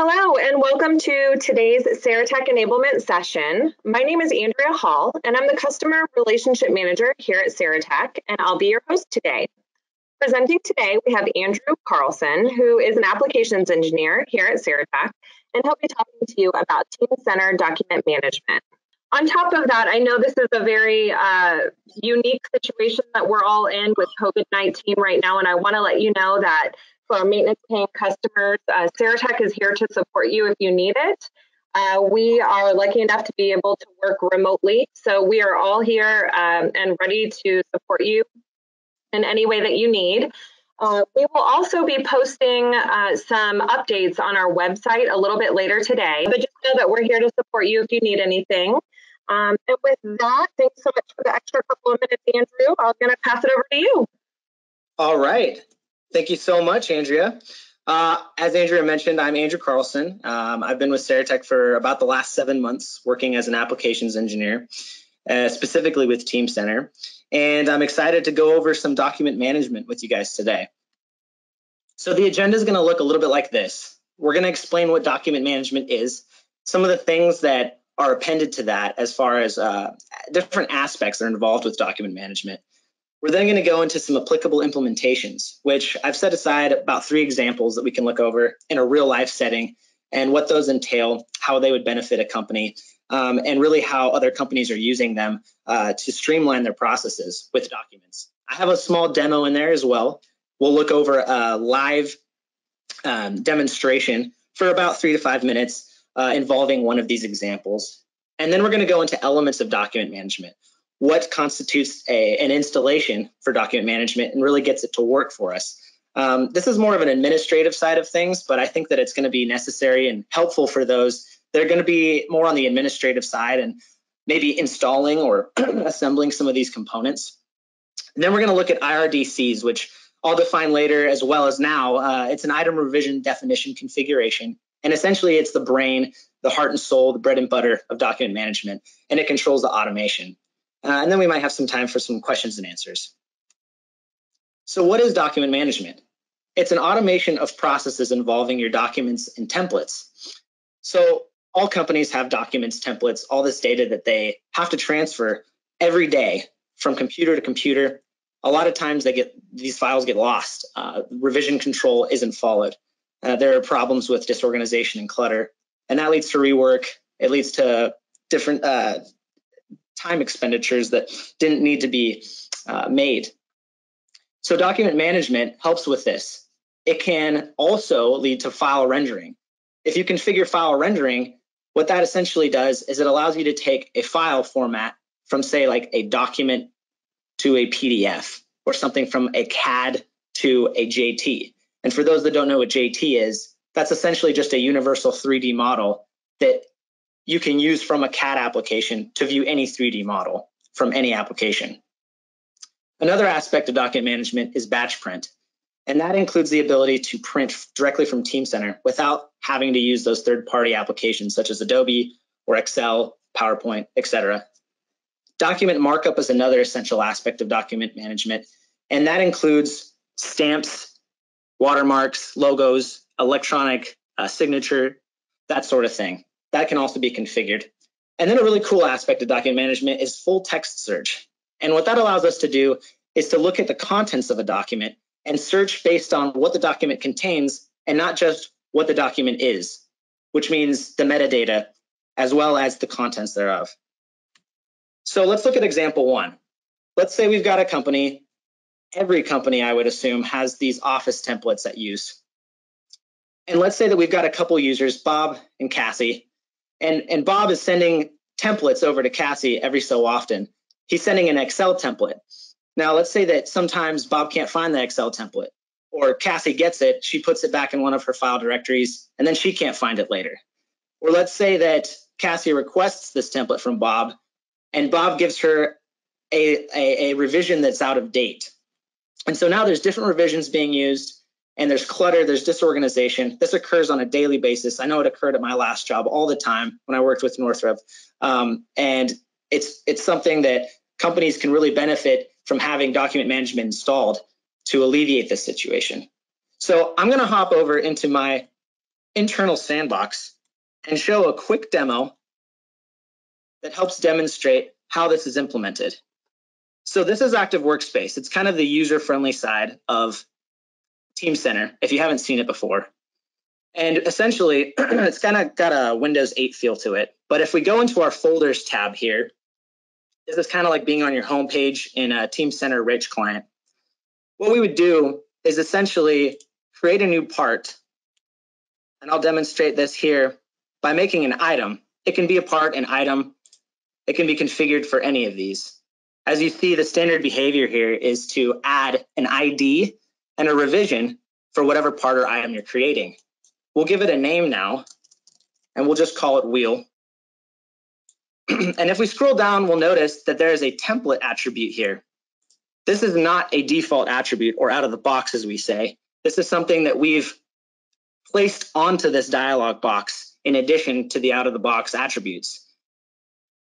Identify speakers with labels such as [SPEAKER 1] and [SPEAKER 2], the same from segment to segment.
[SPEAKER 1] Hello, and welcome to today's Saratech Enablement session. My name is Andrea Hall, and I'm the Customer Relationship Manager here at Saratech, and I'll be your host today. Presenting today, we have Andrew Carlson, who is an applications engineer here at Saratech, and he'll be talking to you about Team Center document management. On top of that, I know this is a very uh, unique situation that we're all in with COVID 19 right now, and I want to let you know that for our maintenance paying customers. Uh, Saratech is here to support you if you need it. Uh, we are lucky enough to be able to work remotely, so we are all here um, and ready to support you in any way that you need. Uh, we will also be posting uh, some updates on our website a little bit later today, but just know that we're here to support you if you need anything. Um, and with that, thanks so much for the extra couple of minutes, Andrew. I'm going to pass it over to you.
[SPEAKER 2] All right. Thank you so much, Andrea. Uh, as Andrea mentioned, I'm Andrew Carlson. Um, I've been with Saratech for about the last seven months, working as an applications engineer, uh, specifically with Teamcenter. And I'm excited to go over some document management with you guys today. So the agenda is going to look a little bit like this. We're going to explain what document management is, some of the things that are appended to that as far as uh, different aspects that are involved with document management. We're then going to go into some applicable implementations, which I've set aside about three examples that we can look over in a real life setting and what those entail, how they would benefit a company, um, and really how other companies are using them uh, to streamline their processes with documents. I have a small demo in there as well. We'll look over a live um, demonstration for about three to five minutes uh, involving one of these examples. And then we're going to go into elements of document management what constitutes a, an installation for document management and really gets it to work for us. Um, this is more of an administrative side of things, but I think that it's going to be necessary and helpful for those They're going to be more on the administrative side and maybe installing or assembling some of these components. And then we're going to look at IRDCs, which I'll define later as well as now. Uh, it's an item revision definition configuration. And essentially, it's the brain, the heart and soul, the bread and butter of document management, and it controls the automation. Uh, and then we might have some time for some questions and answers. So what is document management? It's an automation of processes involving your documents and templates. So all companies have documents, templates, all this data that they have to transfer every day from computer to computer. A lot of times they get these files get lost. Uh, revision control isn't followed. Uh, there are problems with disorganization and clutter, and that leads to rework. It leads to different uh, time expenditures that didn't need to be uh, made. So document management helps with this. It can also lead to file rendering. If you configure file rendering, what that essentially does is it allows you to take a file format from say like a document to a PDF or something from a CAD to a JT. And for those that don't know what JT is, that's essentially just a universal 3D model that you can use from a CAD application to view any 3D model from any application. Another aspect of document management is batch print, and that includes the ability to print directly from Teamcenter without having to use those third-party applications such as Adobe or Excel, PowerPoint, etc. Document markup is another essential aspect of document management, and that includes stamps, watermarks, logos, electronic uh, signature, that sort of thing that can also be configured. And then a really cool aspect of document management is full text search. And what that allows us to do is to look at the contents of a document and search based on what the document contains and not just what the document is, which means the metadata as well as the contents thereof. So let's look at example one. Let's say we've got a company, every company I would assume has these office templates at use. And let's say that we've got a couple users, Bob and Cassie, and and Bob is sending templates over to Cassie every so often. He's sending an Excel template. Now, let's say that sometimes Bob can't find the Excel template, or Cassie gets it, she puts it back in one of her file directories, and then she can't find it later. Or let's say that Cassie requests this template from Bob, and Bob gives her a, a, a revision that's out of date. And so now there's different revisions being used and there's clutter, there's disorganization. This occurs on a daily basis. I know it occurred at my last job all the time when I worked with Northrop, um, and it's it's something that companies can really benefit from having document management installed to alleviate this situation. So I'm going to hop over into my internal sandbox and show a quick demo that helps demonstrate how this is implemented. So this is Active Workspace. It's kind of the user-friendly side of Teamcenter, if you haven't seen it before. And essentially, it's kind of got a Windows 8 feel to it. But if we go into our folders tab here, this is kind of like being on your home page in a Teamcenter Rich client. What we would do is essentially create a new part. And I'll demonstrate this here by making an item. It can be a part, an item. It can be configured for any of these. As you see, the standard behavior here is to add an ID and a revision for whatever part or item you're creating. We'll give it a name now, and we'll just call it wheel. and if we scroll down, we'll notice that there is a template attribute here. This is not a default attribute or out of the box, as we say. This is something that we've placed onto this dialog box in addition to the out of the box attributes.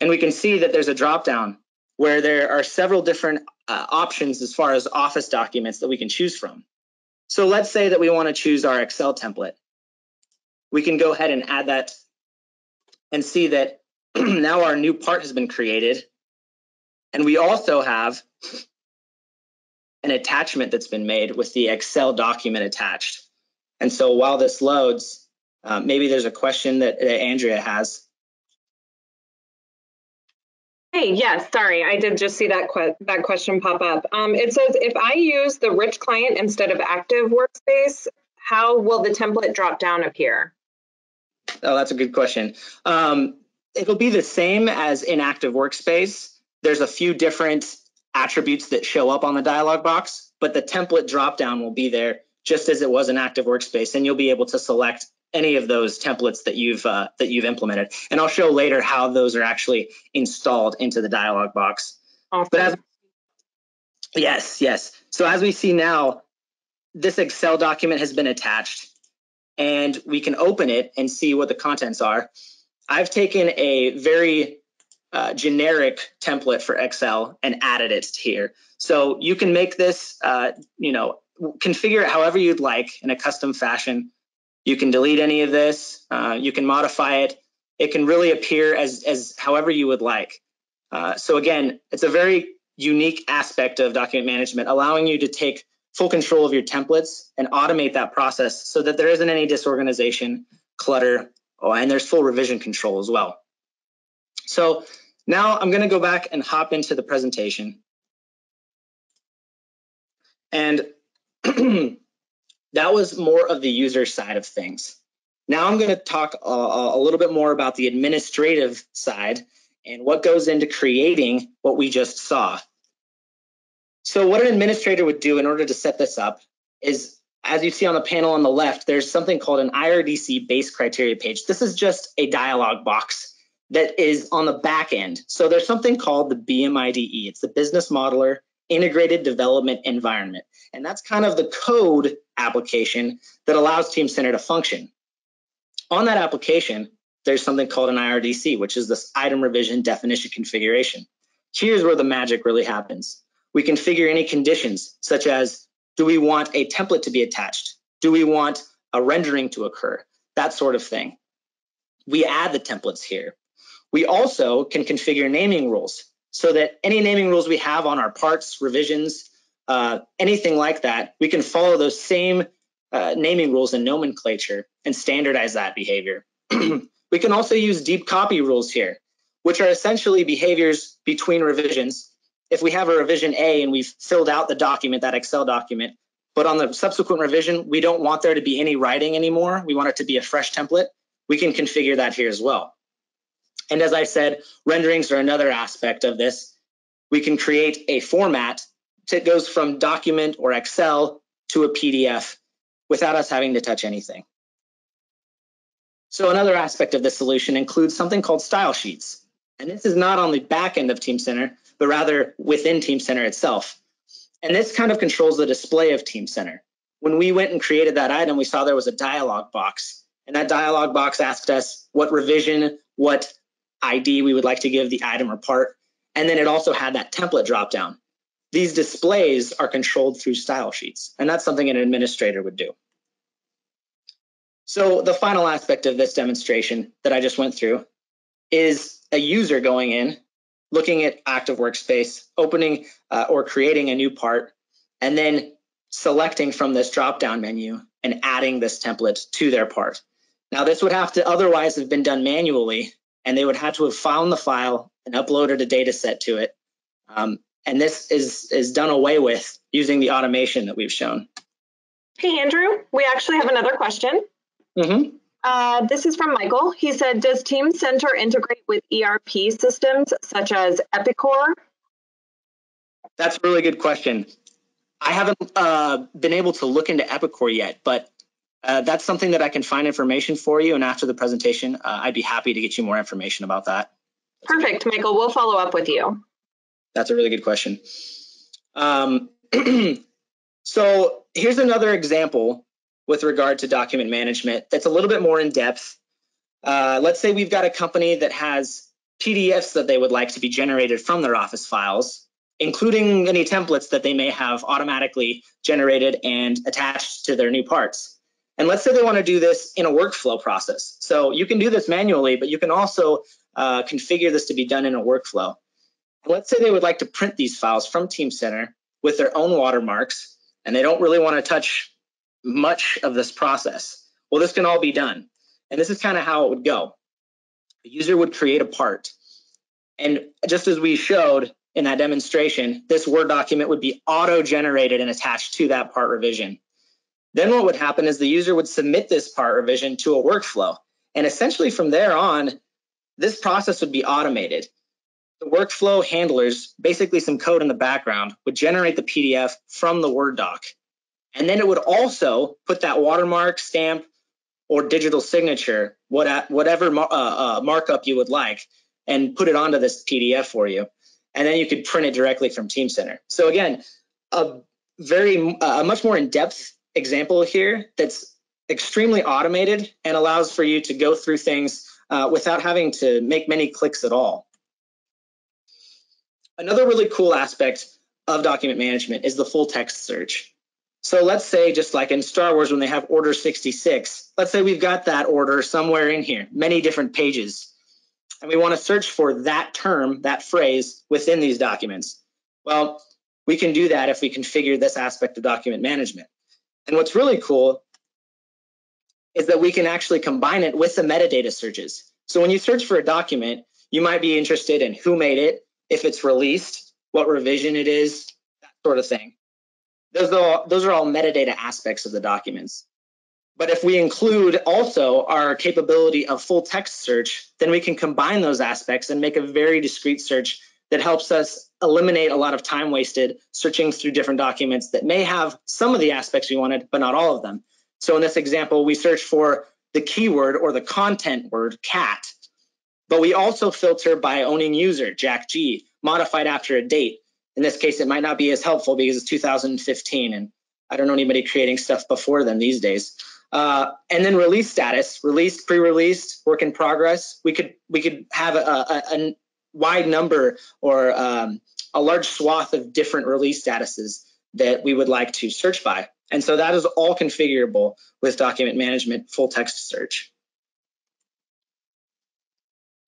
[SPEAKER 2] And we can see that there's a dropdown where there are several different uh, options as far as Office documents that we can choose from. So let's say that we want to choose our Excel template. We can go ahead and add that and see that now our new part has been created. And we also have an attachment that's been made with the Excel document attached. And so while this loads, uh, maybe there's a question that, that Andrea has.
[SPEAKER 1] Hey, yes, sorry, I did just see that que that question pop up. Um, it says if I use the rich client instead of active workspace, how will the template drop down appear?
[SPEAKER 2] Oh, that's a good question. Um, it'll be the same as in active workspace. There's a few different attributes that show up on the dialog box, but the template dropdown will be there just as it was in active workspace, and you'll be able to select any of those templates that you've uh, that you've implemented. And I'll show later how those are actually installed into the dialog box. Awesome. But as yes, yes. So as we see now, this Excel document has been attached, and we can open it and see what the contents are. I've taken a very uh, generic template for Excel and added it here. So you can make this, uh, you know, configure it however you'd like in a custom fashion. You can delete any of this. Uh, you can modify it. It can really appear as, as however you would like. Uh, so again, it's a very unique aspect of document management, allowing you to take full control of your templates and automate that process so that there isn't any disorganization, clutter, oh, and there's full revision control as well. So now I'm going to go back and hop into the presentation. And that was more of the user side of things. Now I'm going to talk a, a little bit more about the administrative side and what goes into creating what we just saw. So what an administrator would do in order to set this up is, as you see on the panel on the left, there's something called an IRDC base criteria page. This is just a dialog box that is on the back end. So there's something called the BMIDE. It's the Business Modeler Integrated Development Environment. And that's kind of the code application that allows Teamcenter to function. On that application, there's something called an IRDC, which is this item revision definition configuration. Here's where the magic really happens. We configure any conditions, such as do we want a template to be attached? Do we want a rendering to occur? That sort of thing. We add the templates here. We also can configure naming rules so that any naming rules we have on our parts, revisions, uh, anything like that, we can follow those same uh, naming rules and nomenclature and standardize that behavior. we can also use deep copy rules here, which are essentially behaviors between revisions. If we have a revision A and we've filled out the document, that Excel document, but on the subsequent revision, we don't want there to be any writing anymore. We want it to be a fresh template. We can configure that here as well. And as I said, renderings are another aspect of this. We can create a format that goes from document or Excel to a PDF without us having to touch anything. So another aspect of the solution includes something called style sheets. And this is not on the back end of Teamcenter, but rather within Teamcenter itself. And this kind of controls the display of Teamcenter. When we went and created that item, we saw there was a dialog box. And that dialog box asked us what revision, what ID we would like to give the item or part. And then it also had that template dropdown. These displays are controlled through style sheets, and that's something an administrator would do. So the final aspect of this demonstration that I just went through is a user going in, looking at active workspace, opening uh, or creating a new part, and then selecting from this drop-down menu and adding this template to their part. Now this would have to otherwise have been done manually and they would have to have found the file and uploaded a data set to it. Um, and this is, is done away with using the automation that we've shown.
[SPEAKER 1] Hey, Andrew, we actually have another question.
[SPEAKER 2] Mm-hmm.
[SPEAKER 1] Uh, this is from Michael. He said, does Teamcenter integrate with ERP systems such as Epicor?
[SPEAKER 2] That's a really good question. I haven't uh, been able to look into Epicor yet, but uh, that's something that I can find information for you. And after the presentation, uh, I'd be happy to get you more information about that.
[SPEAKER 1] Perfect, Michael. We'll follow up with you.
[SPEAKER 2] That's a really good question. Um, so here's another example with regard to document management that's a little bit more in depth. Uh, let's say we've got a company that has PDFs that they would like to be generated from their Office files, including any templates that they may have automatically generated and attached to their new parts. And let's say they want to do this in a workflow process. So you can do this manually, but you can also uh, configure this to be done in a workflow. Let's say they would like to print these files from Teamcenter with their own watermarks, and they don't really want to touch much of this process. Well, this can all be done. And this is kind of how it would go. The user would create a part. And just as we showed in that demonstration, this Word document would be auto-generated and attached to that part revision. Then what would happen is the user would submit this part revision to a workflow. And essentially from there on, this process would be automated. The workflow handlers, basically some code in the background, would generate the PDF from the Word doc. And then it would also put that watermark, stamp, or digital signature, whatever uh, uh, markup you would like, and put it onto this PDF for you. And then you could print it directly from Teamcenter. So again, a very, uh, a much more in-depth example here that's extremely automated and allows for you to go through things uh, without having to make many clicks at all. Another really cool aspect of document management is the full text search. So let's say just like in Star Wars when they have order 66, let's say we've got that order somewhere in here, many different pages, and we want to search for that term, that phrase within these documents. Well, we can do that if we configure this aspect of document management. And what's really cool is that we can actually combine it with the metadata searches. So when you search for a document, you might be interested in who made it, if it's released, what revision it is, that sort of thing. Those are all, those are all metadata aspects of the documents. But if we include also our capability of full text search, then we can combine those aspects and make a very discrete search that helps us eliminate a lot of time wasted searching through different documents that may have some of the aspects we wanted, but not all of them. So in this example, we search for the keyword or the content word cat, but we also filter by owning user, Jack G, modified after a date. In this case, it might not be as helpful because it's 2015 and I don't know anybody creating stuff before then these days. Uh, and then release status, released, pre-released, work in progress. We could we could have a, a, a wide number or um, a large swath of different release statuses that we would like to search by. And so that is all configurable with document management full text search.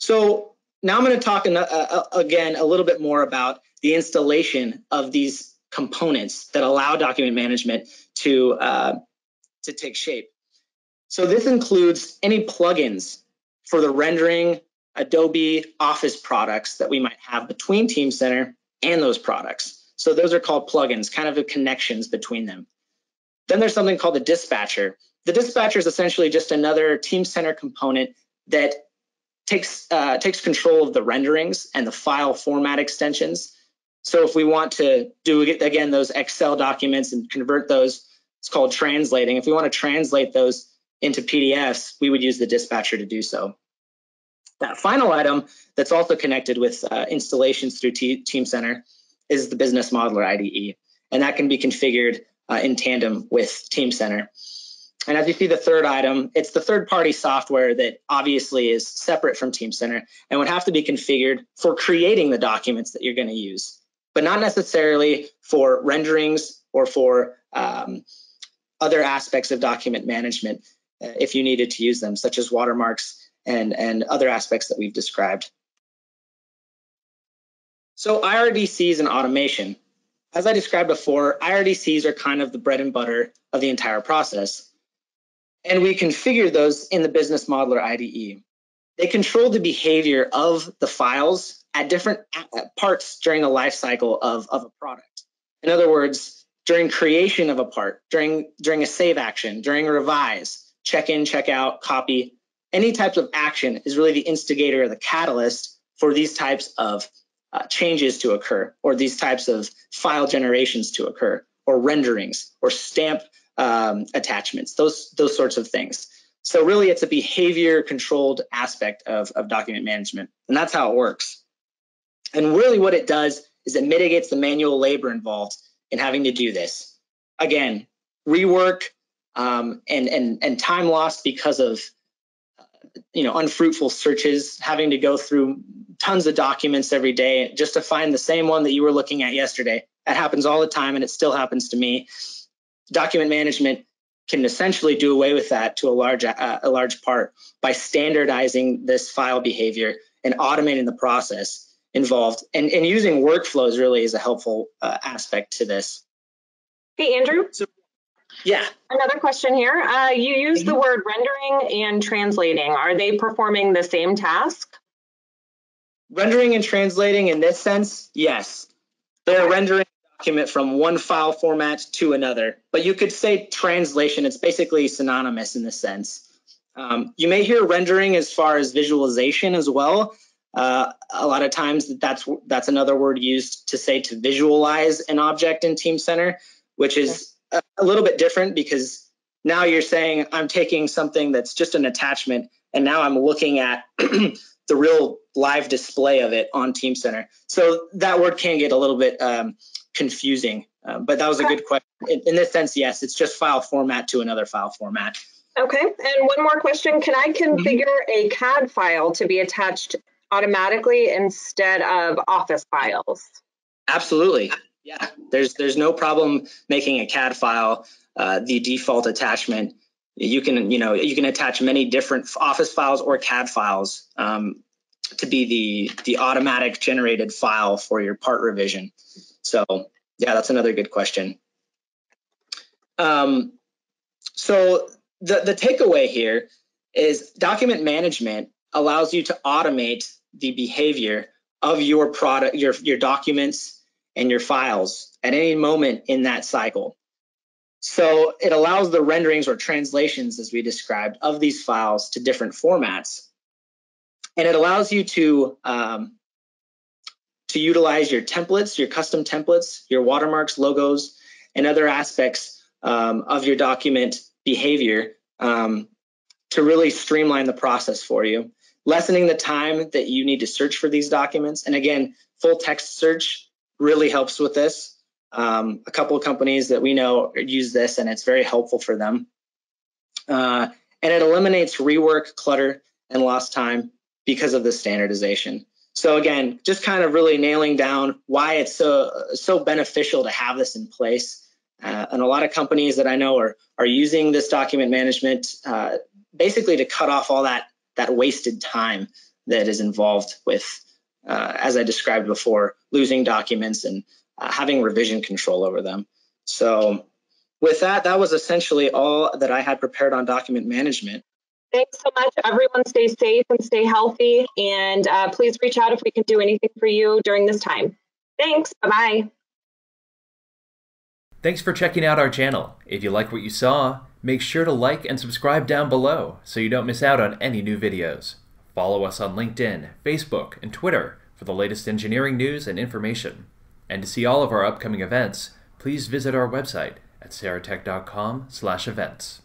[SPEAKER 2] So now I'm going to talk uh, uh, again a little bit more about the installation of these components that allow document management to, uh, to take shape. So this includes any plugins for the rendering, Adobe Office products that we might have between Teamcenter and those products. So those are called plugins, kind of the connections between them. Then there's something called the dispatcher. The dispatcher is essentially just another Teamcenter component that takes uh, takes control of the renderings and the file format extensions. So if we want to do again those Excel documents and convert those, it's called translating. If we want to translate those into PDFs, we would use the dispatcher to do so. That final item that's also connected with uh, installations through T Teamcenter is the Business Modeler IDE, and that can be configured uh, in tandem with Teamcenter. And as you see the third item, it's the third-party software that obviously is separate from Teamcenter and would have to be configured for creating the documents that you're going to use, but not necessarily for renderings or for um, other aspects of document management. if you needed to use them, such as watermarks and, and other aspects that we've described. So IRDCs and automation. As I described before, IRDCs are kind of the bread and butter of the entire process. And we configure those in the business modeler IDE. They control the behavior of the files at different parts during the life cycle of, of a product. In other words, during creation of a part, during, during a save action, during revise, check in, check out, copy, any types of action is really the instigator or the catalyst for these types of uh, changes to occur or these types of file generations to occur or renderings or stamp um, attachments, those, those sorts of things. So really it's a behavior controlled aspect of, of document management and that's how it works. And really what it does is it mitigates the manual labor involved in having to do this. Again, rework um, and, and, and time lost because of you know unfruitful searches having to go through tons of documents every day just to find the same one that you were looking at yesterday that happens all the time and it still happens to me document management can essentially do away with that to a large uh, a large part by standardizing this file behavior and automating the process involved and, and using workflows really is a helpful uh, aspect to this
[SPEAKER 1] hey andrew
[SPEAKER 2] so yeah.
[SPEAKER 1] Another question here. Uh, you use the mm-hmm. word rendering and translating. Are they performing the same task?
[SPEAKER 2] Rendering and translating in this sense, yes. They're rendering a document from one file format to another. But you could say translation, it's basically synonymous in this sense. Um, you may hear rendering as far as visualization as well. Uh, a lot of times that's that's another word used to say to visualize an object in Teamcenter, which is a little bit different because now you're saying I'm taking something that's just an attachment and now I'm looking at the real live display of it on Teamcenter. So that word can get a little bit um, confusing, uh, but that was a good question. In, in, this sense, yes, it's just file format to another file format.
[SPEAKER 1] Okay, and one more question. Can I configure mm-hmm. a CAD file to be attached automatically instead of Office files?
[SPEAKER 2] Absolutely. Yeah, there's there's no problem making a CAD file uh, the default attachment. You can you know you can attach many different Office files or CAD files um, to be the the automatic generated file for your part revision. So yeah, that's another good question. Um, so the the takeaway here is document management allows you to automate the behavior of your product, your your documents and your files at any moment in that cycle. So it allows the renderings or translations, as we described, of these files to different formats. And it allows you to, um, to utilize your templates, your custom templates, your watermarks, logos, and other aspects um, of your document behavior um, to really streamline the process for you, lessening the time that you need to search for these documents. And again, full text search really helps with this. Um, a couple of companies that we know use this and it's very helpful for them. Uh, and it eliminates rework, clutter, and lost time because of the standardization. So again, just kind of really nailing down why it's so so beneficial to have this in place. Uh, and a lot of companies that I know are are using this document management uh, basically to cut off all that that wasted time that is involved with uh, as I described before, losing documents and uh, having revision control over them. So with that, that was essentially all that I had prepared on document management.
[SPEAKER 1] Thanks so much. Everyone stay safe and stay healthy. And uh, please reach out if we can do anything for you during this time. Thanks. Bye-bye.
[SPEAKER 3] Thanks for checking out our channel. If you like what you saw, make sure to like and subscribe down below so you don't miss out on any new videos. Follow us on LinkedIn, Facebook, and Twitter for the latest engineering news and information. And to see all of our upcoming events, please visit our website at saratech.com/events.